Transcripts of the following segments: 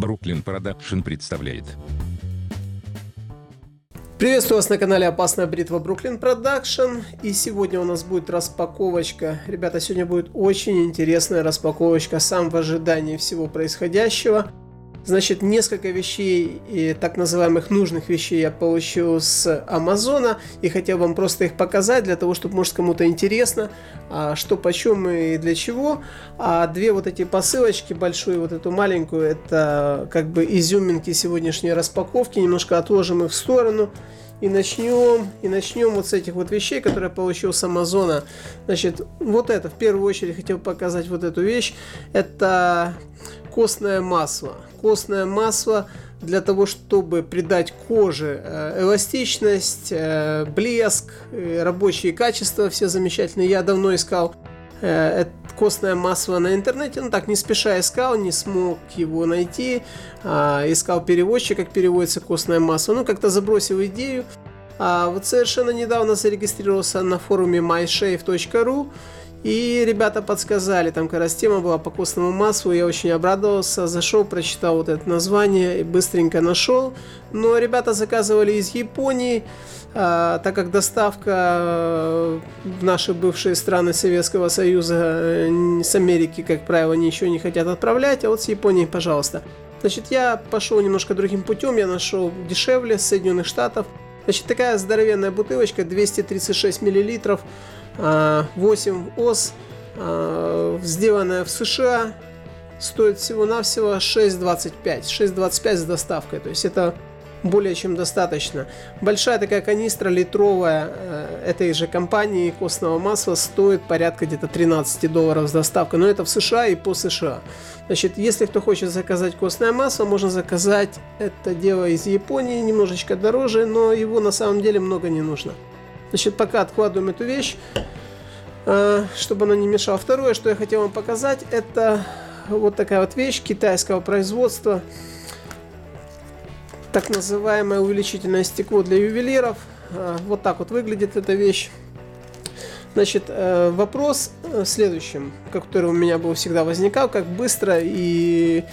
Brooklyn Production представляет. Приветствую вас на канале Опасная бритва Brooklyn Production. И сегодня у нас будет распаковочка. Ребята, сегодня будет очень интересная распаковочка сам в ожидании всего происходящего. Значит, несколько вещей, и так называемых нужных вещей я получил с Амазона и хотел вам просто их показать для того, чтобы, может, кому-то интересно, а, что почем и для чего. А две вот эти посылочки, большую вот эту маленькую, это как бы изюминки сегодняшней распаковки, немножко отложим их в сторону. И начнем, и начнем вот с этих вот вещей, которые я получил с Амазона. Значит, вот это, в первую очередь хотел показать вот эту вещь. Это костное масло. Костное масло для того, чтобы придать коже э, эластичность, э, блеск, э, рабочие качества. Все замечательные. Я давно искал костное масло на интернете, ну так не спеша искал, не смог его найти, а, искал переводчик, как переводится костное масло, ну как-то забросил идею, а вот совершенно недавно зарегистрировался на форуме myshave.ru, и ребята подсказали, там как раз тема была по костному маслу, я очень обрадовался, зашел, прочитал вот это название и быстренько нашел. Но ребята заказывали из Японии, а, так как доставка э, в наши бывшие страны Советского Союза э, с Америки, как правило, ничего не хотят отправлять, а вот с Японии, пожалуйста. Значит, я пошел немножко другим путем, я нашел дешевле с Соединенных Штатов. Значит, такая здоровенная бутылочка, 236 миллилитров, 8 ос, сделанная в США, стоит всего-навсего 6.25. 6.25 с доставкой. То есть это более чем достаточно. Большая такая канистра литровая э, этой же компании костного масла стоит порядка где-то 13 долларов с доставкой. Но это в США и по США. Значит, если кто хочет заказать костное масло, можно заказать это дело из Японии, немножечко дороже, но его на самом деле много не нужно. Значит, пока откладываем эту вещь, э, чтобы она не мешала. Второе, что я хотел вам показать, это вот такая вот вещь китайского производства. Так называемое увеличительное стекло для ювелиров. Э, вот так вот выглядит эта вещь. Значит, э, вопрос в следующем, который у меня был всегда возникал, как быстро и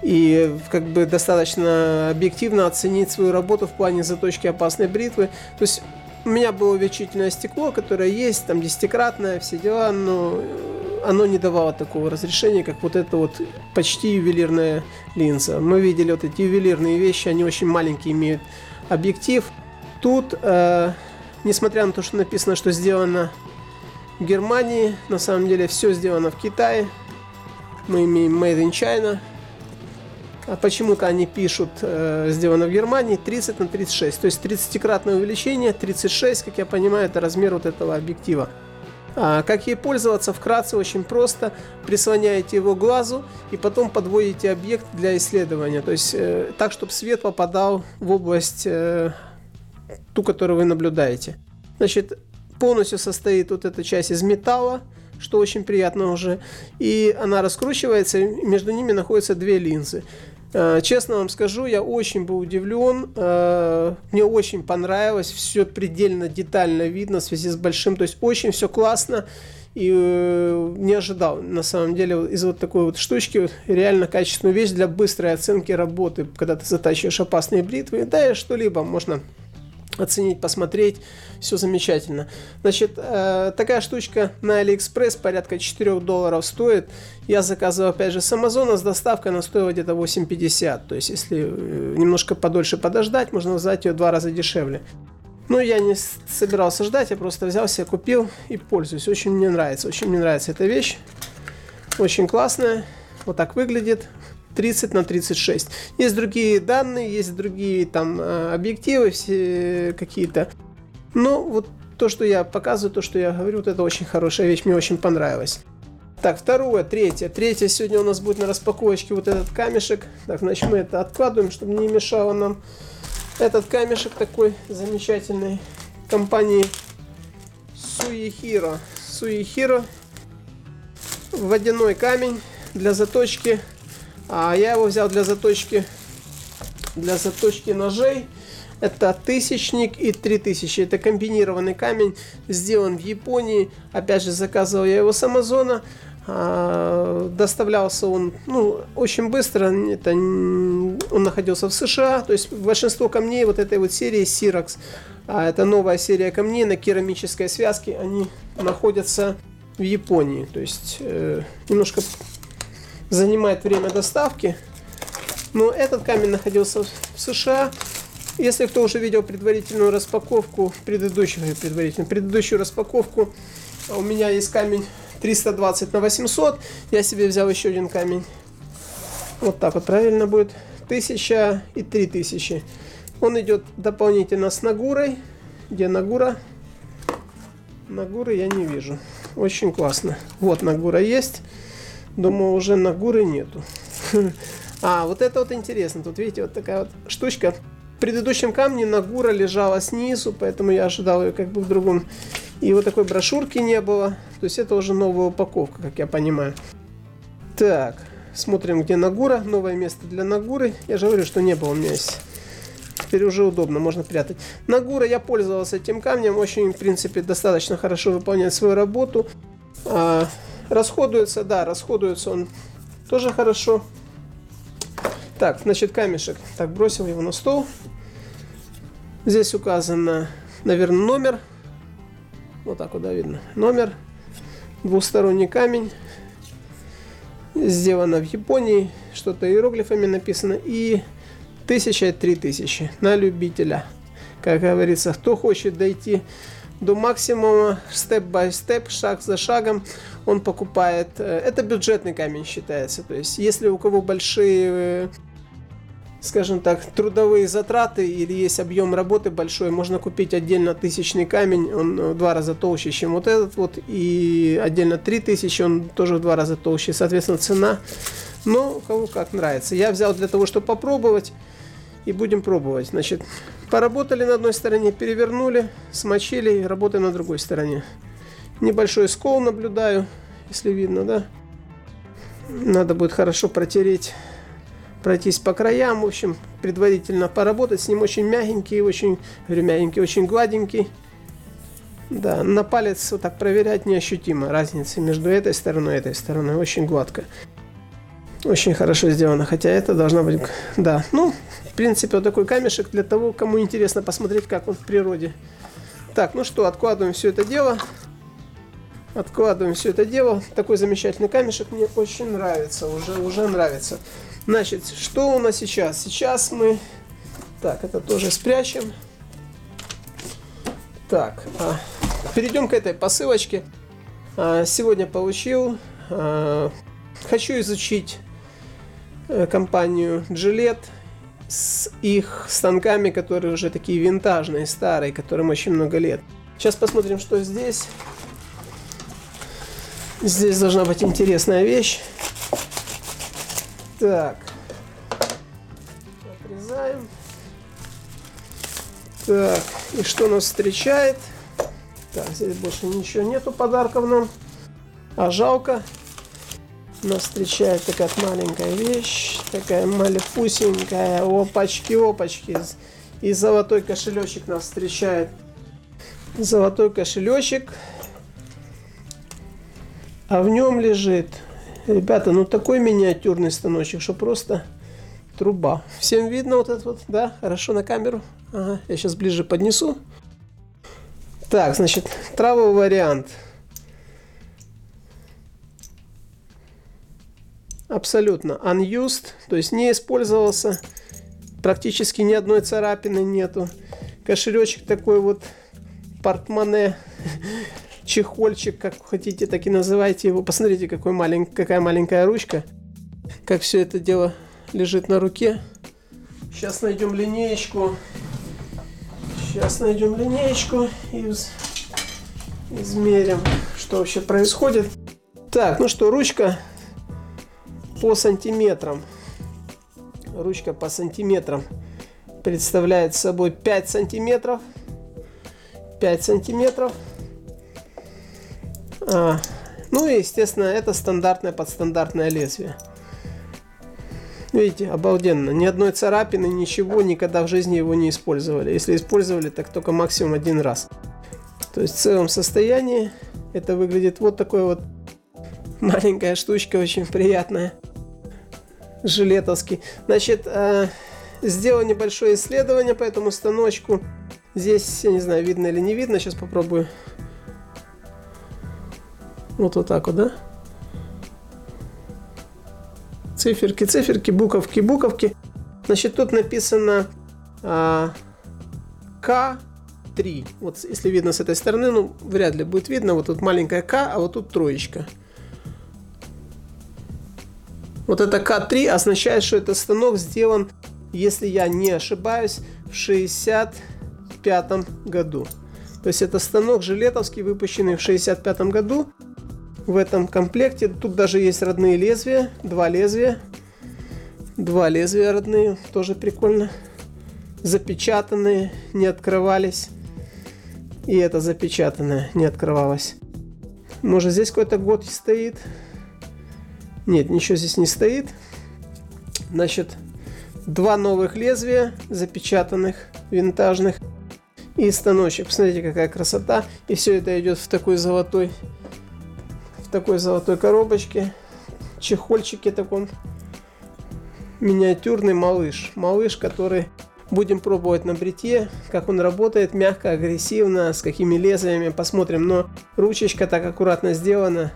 и как бы достаточно объективно оценить свою работу в плане заточки опасной бритвы. То есть у меня было увеличительное стекло, которое есть, там десятикратное, все дела, но оно не давало такого разрешения, как вот эта вот почти ювелирная линза. Мы видели вот эти ювелирные вещи, они очень маленькие имеют объектив. Тут, э, несмотря на то, что написано, что сделано в Германии, на самом деле все сделано в Китае. Мы имеем Made in China – почему-то они пишут, э, сделано в Германии, 30 на 36. То есть 30-кратное увеличение, 36, как я понимаю, это размер вот этого объектива. А как ей пользоваться? Вкратце очень просто. Прислоняете его к глазу и потом подводите объект для исследования. То есть э, так, чтобы свет попадал в область э, ту, которую вы наблюдаете. Значит, полностью состоит вот эта часть из металла, что очень приятно уже. И она раскручивается, между ними находятся две линзы. Э, честно вам скажу, я очень был удивлен. Э, мне очень понравилось. Все предельно детально видно в связи с большим. То есть очень все классно. И э, не ожидал, на самом деле, из вот такой вот штучки реально качественную вещь для быстрой оценки работы, когда ты затачиваешь опасные бритвы. Да и что-либо можно оценить, посмотреть, все замечательно. Значит, э, такая штучка на Алиэкспресс порядка 4 долларов стоит. Я заказывал, опять же, с Амазона, с доставкой она стоила где-то 8,50. То есть, если э, немножко подольше подождать, можно взять ее два раза дешевле. Но я не собирался ждать, я просто взял себе, купил и пользуюсь. Очень мне нравится, очень мне нравится эта вещь. Очень классная. Вот так выглядит. 30 на 36. Есть другие данные, есть другие там э, объективы все какие-то. Но вот то, что я показываю, то, что я говорю, вот это очень хорошая вещь, мне очень понравилось. Так, второе, третье. Третье сегодня у нас будет на распаковочке вот этот камешек. Так, значит, мы это откладываем, чтобы не мешало нам. Этот камешек такой замечательный компании Суихиро. Суихиро. Водяной камень для заточки а я его взял для заточки, для заточки ножей. Это тысячник и три тысячи. Это комбинированный камень, сделан в Японии. Опять же, заказывал я его с Амазона. А, доставлялся он ну, очень быстро. Это, он находился в США. То есть большинство камней вот этой вот серии Sirax, а это новая серия камней на керамической связке, они находятся в Японии. То есть э, немножко занимает время доставки. Но этот камень находился в США. Если кто уже видел предварительную распаковку, предыдущую, предварительную, предыдущую распаковку, у меня есть камень 320 на 800. Я себе взял еще один камень. Вот так вот правильно будет. 1000 и 3000. Он идет дополнительно с Нагурой. Где Нагура? Нагуры я не вижу. Очень классно. Вот Нагура есть. Думаю, уже Нагуры нету. А, вот это вот интересно. Тут, видите, вот такая вот штучка. В предыдущем камне Нагура лежала снизу, поэтому я ожидал ее как бы в другом. И вот такой брошюрки не было. То есть это уже новая упаковка, как я понимаю. Так, смотрим, где Нагура. Новое место для Нагуры. Я же говорю, что не было у меня есть. Теперь уже удобно, можно прятать. Нагура я пользовался этим камнем. Очень, в принципе, достаточно хорошо выполняет свою работу. А, расходуется, да, расходуется он тоже хорошо. Так, значит, камешек. Так, бросил его на стол. Здесь указано, наверное, номер. Вот так вот, да, видно. Номер двухсторонний камень. Сделано в Японии. Что-то иероглифами написано. И 1000 3000 на любителя. Как говорится, кто хочет дойти до максимума, степ-бай-степ, шаг за шагом, он покупает. Э, это бюджетный камень считается. То есть, если у кого большие э, скажем так, трудовые затраты или есть объем работы большой, можно купить отдельно тысячный камень, он в два раза толще, чем вот этот вот, и отдельно три тысячи, он тоже в два раза толще, соответственно, цена, но кому как нравится. Я взял для того, чтобы попробовать, и будем пробовать. Значит, поработали на одной стороне, перевернули, смочили и работаем на другой стороне. Небольшой скол наблюдаю, если видно, да? Надо будет хорошо протереть пройтись по краям, в общем, предварительно поработать с ним. Очень мягенький, очень, говорю, мягенький, очень гладенький. Да, на палец вот так проверять неощутимо разницы между этой стороной и этой стороной. Очень гладко. Очень хорошо сделано, хотя это должна быть... Да, ну, принципе, вот такой камешек для того, кому интересно посмотреть, как он в природе. Так, ну что, откладываем все это дело. Откладываем все это дело. Такой замечательный камешек мне очень нравится, уже, уже нравится. Значит, что у нас сейчас? Сейчас мы... Так, это тоже спрячем. Так, а, перейдем к этой посылочке. А, сегодня получил. А, хочу изучить а, компанию Gillette с их станками, которые уже такие винтажные, старые, которым очень много лет. Сейчас посмотрим, что здесь. Здесь должна быть интересная вещь. Так. Отрезаем. Так, и что нас встречает? Так, здесь больше ничего нету подарков нам. А жалко. Нас встречает такая маленькая вещь. Такая малепусенькая. Опачки, опачки. И золотой кошелечек нас встречает. Золотой кошелечек. А в нем лежит Ребята, ну такой миниатюрный станочек, что просто труба. Всем видно вот это вот, да? Хорошо на камеру. Ага, я сейчас ближе поднесу. Так, значит, травовый вариант. Абсолютно unused, то есть не использовался. Практически ни одной царапины нету. Кошелечек такой вот портмоне чехольчик, как хотите, так и называйте его. Посмотрите, какой малень... какая маленькая ручка. Как все это дело лежит на руке. Сейчас найдем линеечку. Сейчас найдем линеечку и измерим, что вообще происходит. Так, ну что, ручка по сантиметрам. Ручка по сантиметрам представляет собой 5 сантиметров. 5 сантиметров. А, ну и, естественно, это стандартное подстандартное лезвие. Видите, обалденно. Ни одной царапины, ничего, никогда в жизни его не использовали. Если использовали, так только максимум один раз. То есть в целом состоянии это выглядит вот такой вот маленькая штучка, очень приятная. Жилетовский. Значит, э, сделал небольшое исследование по этому станочку. Здесь, я не знаю, видно или не видно. Сейчас попробую. Вот вот так вот, да? Циферки, циферки, буковки, буковки. Значит, тут написано а, К3. Вот если видно с этой стороны, ну, вряд ли будет видно. Вот тут маленькая К, а вот тут троечка. Вот это К3 означает, что этот станок сделан, если я не ошибаюсь, в 65 году. То есть это станок жилетовский, выпущенный в 65 году в этом комплекте. Тут даже есть родные лезвия, два лезвия. Два лезвия родные, тоже прикольно. Запечатанные, не открывались. И это запечатанное, не открывалось. Может здесь какой-то год стоит? Нет, ничего здесь не стоит. Значит, два новых лезвия, запечатанных, винтажных. И станочек. Посмотрите, какая красота. И все это идет в такой золотой в такой золотой коробочке, чехольчике таком. Миниатюрный малыш. Малыш, который будем пробовать на бритье, как он работает, мягко, агрессивно, с какими лезвиями, посмотрим. Но ручечка так аккуратно сделана.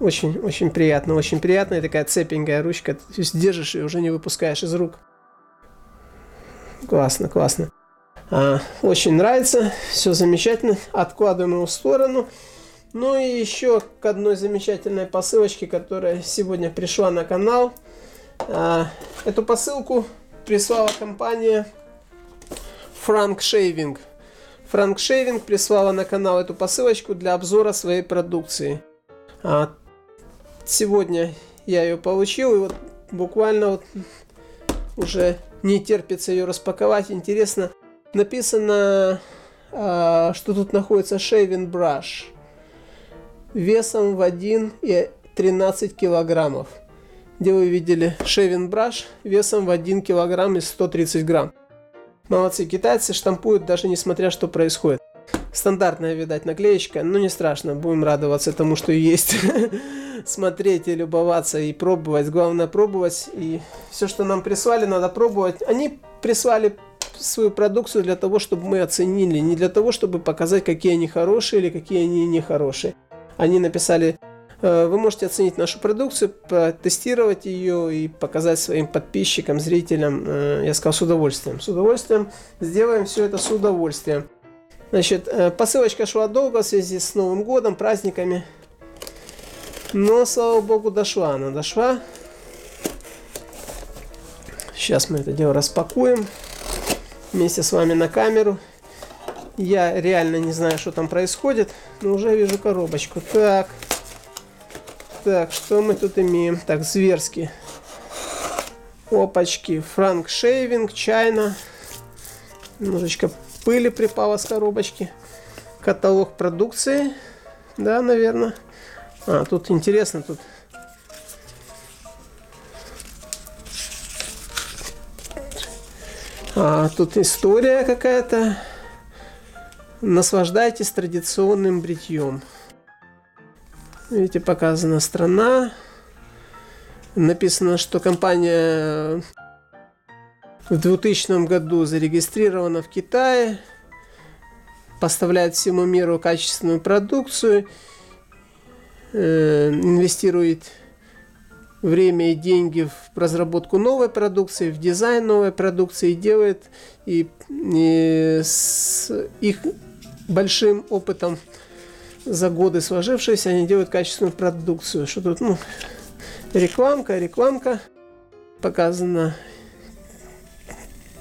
Очень, очень приятно, очень приятная такая цепенькая ручка. То есть держишь и уже не выпускаешь из рук. Классно, классно. А, очень нравится, все замечательно. Откладываем его в сторону. Ну и еще к одной замечательной посылочке, которая сегодня пришла на канал. А, эту посылку прислала компания Frank Shaving. Frank Shaving прислала на канал эту посылочку для обзора своей продукции. А, сегодня я ее получил и вот буквально вот уже не терпится ее распаковать. Интересно, написано, а, что тут находится Shaving Brush весом в 1,13 килограммов. Где вы видели шевин браш весом в 1 килограмм и 130 грамм. Молодцы, китайцы штампуют даже несмотря что происходит. Стандартная, видать, наклеечка, но не страшно, будем радоваться тому, что есть. Смотреть и любоваться и пробовать. Главное пробовать. И все, что нам прислали, надо пробовать. Они прислали свою продукцию для того, чтобы мы оценили, не для того, чтобы показать, какие они хорошие или какие они нехорошие. Они написали, «Э, вы можете оценить нашу продукцию, протестировать ее и показать своим подписчикам, зрителям. Э, я сказал с удовольствием. С удовольствием. Сделаем все это с удовольствием. Значит, э, посылочка шла долго в связи с Новым годом, праздниками. Но, слава богу, дошла она. Дошла. Сейчас мы это дело распакуем вместе с вами на камеру. Я реально не знаю, что там происходит, но уже вижу коробочку. Так, так, что мы тут имеем? Так, зверски. Опачки. Франк Шейвинг, чайна. Немножечко пыли припала с коробочки. Каталог продукции. Да, наверное. А, тут интересно, тут А, тут история какая-то. Наслаждайтесь традиционным бритьем. Видите, показана страна. Написано, что компания в 2000 году зарегистрирована в Китае, поставляет всему миру качественную продукцию, инвестирует время и деньги в разработку новой продукции, в дизайн новой продукции, делает и, и с их большим опытом за годы сложившиеся, они делают качественную продукцию. Что тут, ну, рекламка, рекламка. Показано,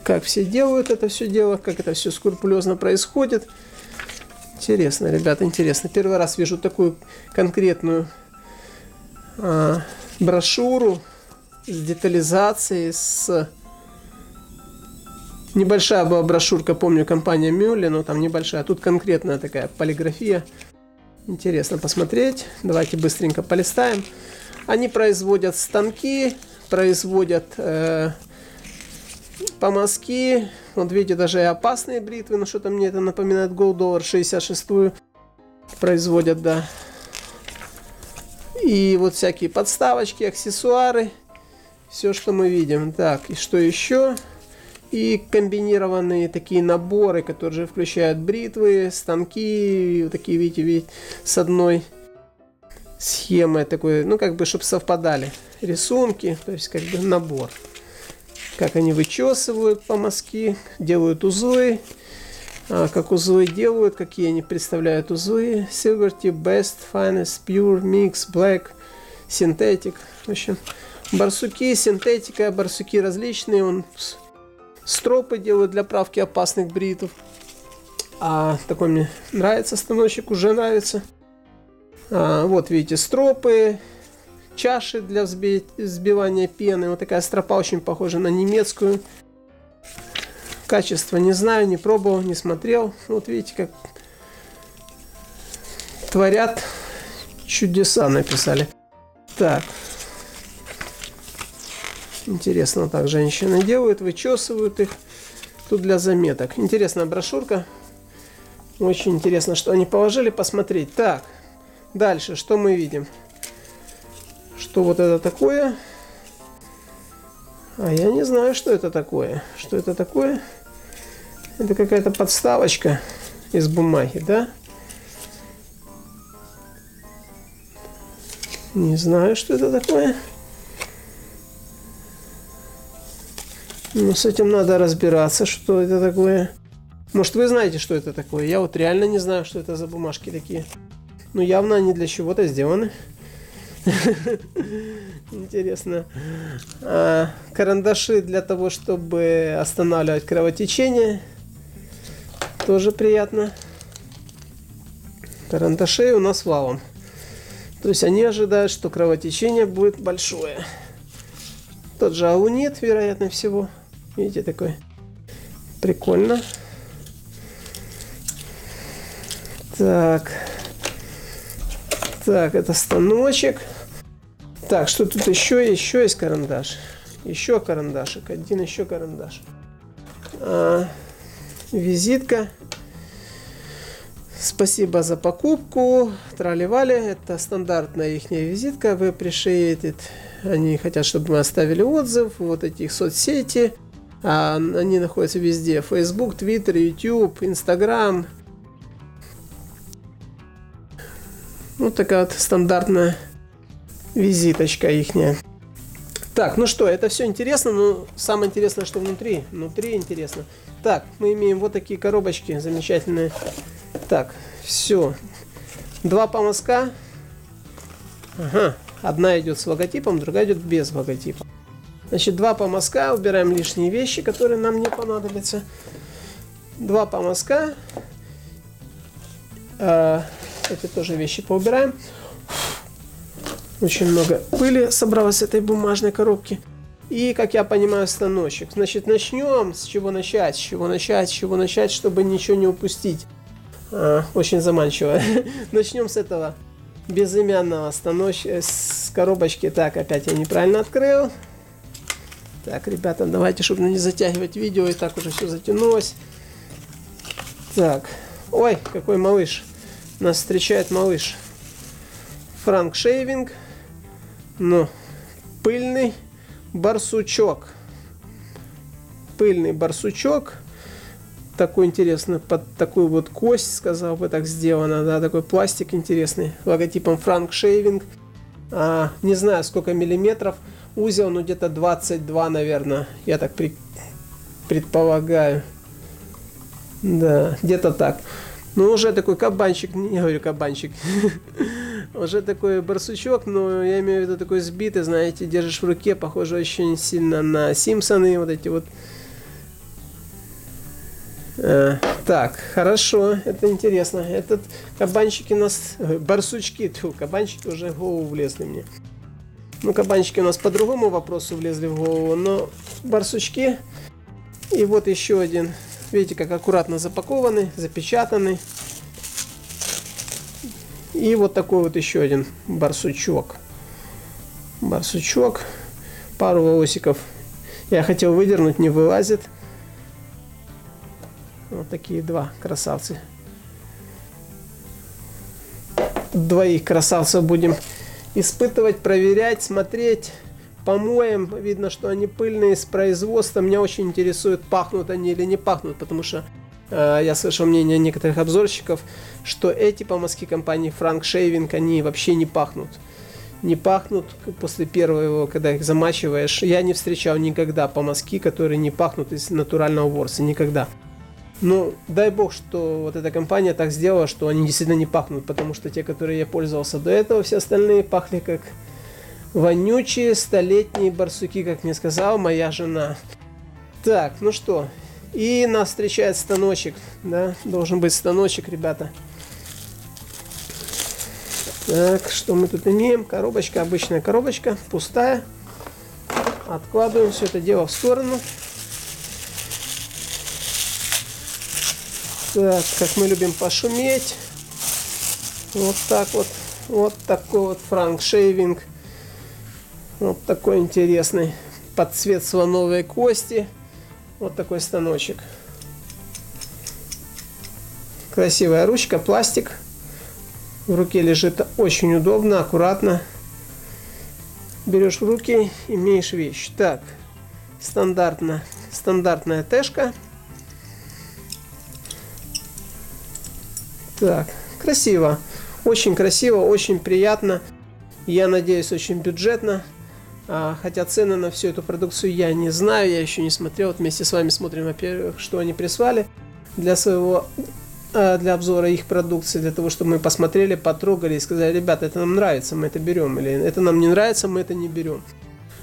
как все делают это все дело, как это все скрупулезно происходит. Интересно, ребята, интересно. Первый раз вижу такую конкретную а, брошюру с детализацией, с Небольшая была брошюрка, помню, компания Мюлли, но там небольшая. Тут конкретная такая полиграфия. Интересно посмотреть. Давайте быстренько полистаем. Они производят станки, производят э, помазки. Вот видите, даже и опасные бритвы, но что-то мне это напоминает Gold Dollar 66 производят, да. И вот всякие подставочки, аксессуары. Все, что мы видим. Так, и что еще? И комбинированные такие наборы, которые же включают бритвы, станки, вот такие, видите, видите, с одной схемой такой, ну, как бы, чтобы совпадали рисунки, то есть, как бы, набор. Как они вычесывают по мазки, делают узлы, а, как узлы делают, какие они представляют узлы. Silver Tip, Best, Finest, Pure, Mix, Black, Synthetic. В общем, барсуки, синтетика, барсуки различные. Он стропы делают для правки опасных бритв. А такой мне нравится станочек, уже нравится. А, вот видите, стропы, чаши для взби- взбивания пены. Вот такая стропа очень похожа на немецкую. Качество не знаю, не пробовал, не смотрел. Вот видите, как творят чудеса написали. Так. Интересно, так женщины делают, вычесывают их. Тут для заметок. Интересная брошюрка. Очень интересно, что они положили посмотреть. Так, дальше, что мы видим? Что вот это такое? А я не знаю, что это такое. Что это такое? Это какая-то подставочка из бумаги, да? Не знаю, что это такое. Ну, с этим надо разбираться, что это такое. Может, вы знаете, что это такое? Я вот реально не знаю, что это за бумажки такие. Ну, явно они для чего-то сделаны. Интересно. А, карандаши для того, чтобы останавливать кровотечение. Тоже приятно. Карандашей у нас валом. То есть они ожидают, что кровотечение будет большое. Тот же алунит, вероятно всего. Видите, такой. Прикольно. Так. Так, это станочек. Так, что тут еще? Еще есть карандаш. Еще карандашик. Один еще карандаш. А, визитка. Спасибо за покупку. Траливали. Это стандартная их визитка. Вы appreciated. Они хотят, чтобы мы оставили отзыв. Вот эти соцсети. А, они находятся везде. Facebook, Twitter, YouTube, Instagram. Вот такая вот стандартная визиточка ихняя. Так, ну что, это все интересно, но самое интересное, что внутри. Внутри интересно. Так, мы имеем вот такие коробочки замечательные. Так, все. Два помазка. Ага, одна идет с логотипом, другая идет без логотипа. Значит, два помазка, убираем лишние вещи, которые нам не понадобятся. Два помазка. А, эти тоже вещи поубираем. Очень много пыли собралось с этой бумажной коробки. И, как я понимаю, станочек. Значит, начнем. С чего начать? С чего начать? С чего начать, чтобы ничего не упустить? А, очень заманчиво. начнем с этого безымянного станочка, с коробочки. Так, опять я неправильно открыл. Так, ребята, давайте, чтобы не затягивать видео, и так уже все затянулось. Так, ой, какой малыш. Нас встречает малыш. Франк Шейвинг. Ну, пыльный барсучок. Пыльный барсучок. Такой интересный, под такую вот кость, сказал бы, так сделано, да, такой пластик интересный, логотипом Франк Шейвинг. А, не знаю, сколько миллиметров узел, ну где-то 22, наверное, я так при, предполагаю. Да, где-то так. Ну, уже такой кабанчик, не говорю кабанчик, уже такой барсучок, но я имею в виду такой сбитый, знаете, держишь в руке, похоже очень сильно на Симпсоны, вот эти вот. А, так, хорошо, это интересно. Этот кабанчики у нас, барсучки, тьфу, кабанчики уже в голову влезли мне. Ну, кабанчики у нас по другому вопросу влезли в голову, но барсучки. И вот еще один Видите, как аккуратно запакованы, запечатаны. И вот такой вот еще один барсучок. Барсучок. Пару волосиков я хотел выдернуть, не вылазит. Вот такие два красавцы. Двоих красавцев будем испытывать, проверять, смотреть. Помоем, видно, что они пыльные с производства. Меня очень интересует, пахнут они или не пахнут, потому что я слышал мнение некоторых обзорщиков, что эти помазки компании Frank Shaving, они вообще не пахнут. Не пахнут после первого, когда их замачиваешь. Я не встречал никогда помазки, которые не пахнут из натурального ворса. Никогда. Ну, дай бог, что вот эта компания так сделала, что они действительно не пахнут, потому что те, которые я пользовался до этого, все остальные пахли как вонючие столетние барсуки, как мне сказала моя жена. Так, ну что, и нас встречает станочек, да, должен быть станочек, ребята. Так, что мы тут имеем? Коробочка, обычная коробочка, пустая. Откладываем все это дело в сторону. Так, как мы любим пошуметь. Вот так вот. Вот такой вот франк шейвинг. Вот такой интересный. Под цвет слоновой кости. Вот такой станочек. Красивая ручка, пластик. В руке лежит очень удобно, аккуратно. Берешь в руки, имеешь вещь. Так, стандартно, стандартная тэшка. Так, красиво. Очень красиво, очень приятно. Я надеюсь, очень бюджетно. А, хотя цены на всю эту продукцию я не знаю, я еще не смотрел. Вот вместе с вами смотрим, во-первых, что они прислали для своего а, для обзора их продукции, для того, чтобы мы посмотрели, потрогали и сказали, ребята, это нам нравится, мы это берем, или это нам не нравится, мы это не берем.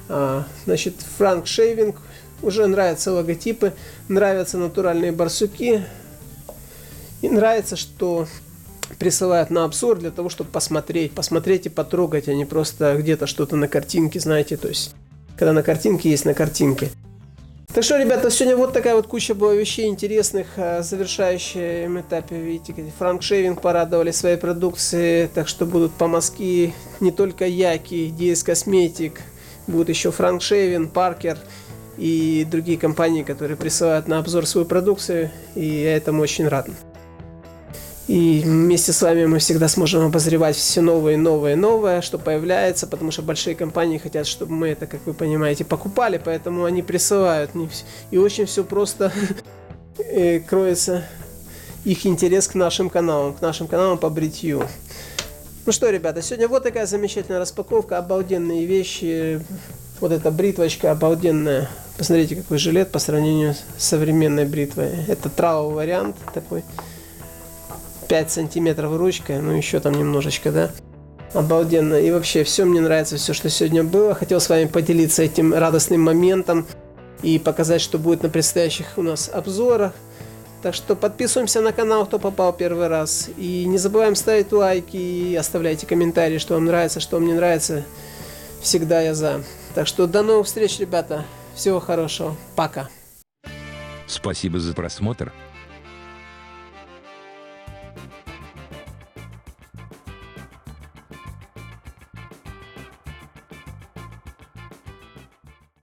А, значит, Франк Шейвинг, уже нравятся логотипы, нравятся натуральные барсуки, и нравится, что присылают на обзор для того, чтобы посмотреть, посмотреть и потрогать, а не просто где-то что-то на картинке, знаете, то есть, когда на картинке есть на картинке. Так что, ребята, сегодня вот такая вот куча была вещей интересных, а, завершающая этапе, видите, Франк Шейвинг порадовали своей продукции, так что будут помазки не только Яки, DS Косметик, будут еще Франк Шейвин, Паркер и другие компании, которые присылают на обзор свою продукцию, и я этому очень рад. И вместе с вами мы всегда сможем обозревать все новое, новое, новое, что появляется, потому что большие компании хотят, чтобы мы это, как вы понимаете, покупали, поэтому они присылают. И очень все просто э, кроется их интерес к нашим каналам, к нашим каналам по бритью. Ну что, ребята, сегодня вот такая замечательная распаковка, обалденные вещи. Вот эта бритвочка обалденная. Посмотрите, какой жилет по сравнению с современной бритвой. Это травовый вариант такой. 5 сантиметров ручкой, ну еще там немножечко, да. Обалденно. И вообще, все мне нравится, все, что сегодня было. Хотел с вами поделиться этим радостным моментом и показать, что будет на предстоящих у нас обзорах. Так что подписываемся на канал, кто попал первый раз. И не забываем ставить лайки и оставляйте комментарии, что вам нравится, что вам не нравится. Всегда я за. Так что до новых встреч, ребята. Всего хорошего. Пока. Спасибо за просмотр.